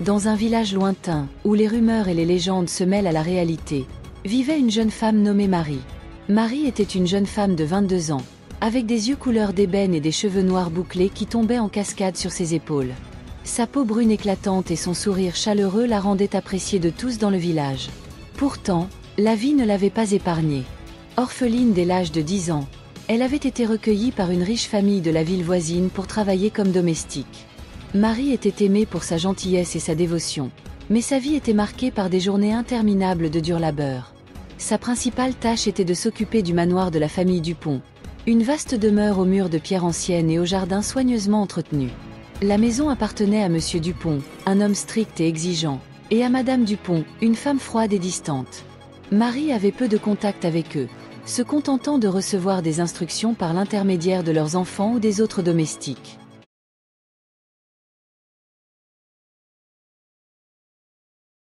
Dans un village lointain, où les rumeurs et les légendes se mêlent à la réalité, vivait une jeune femme nommée Marie. Marie était une jeune femme de 22 ans, avec des yeux couleur d'ébène et des cheveux noirs bouclés qui tombaient en cascade sur ses épaules. Sa peau brune éclatante et son sourire chaleureux la rendaient appréciée de tous dans le village. Pourtant, la vie ne l'avait pas épargnée. Orpheline dès l'âge de 10 ans, elle avait été recueillie par une riche famille de la ville voisine pour travailler comme domestique. Marie était aimée pour sa gentillesse et sa dévotion, mais sa vie était marquée par des journées interminables de dur labeur. Sa principale tâche était de s'occuper du manoir de la famille Dupont, une vaste demeure aux murs de pierre ancienne et au jardin soigneusement entretenu. La maison appartenait à Monsieur Dupont, un homme strict et exigeant, et à Madame Dupont, une femme froide et distante. Marie avait peu de contact avec eux, se contentant de recevoir des instructions par l'intermédiaire de leurs enfants ou des autres domestiques.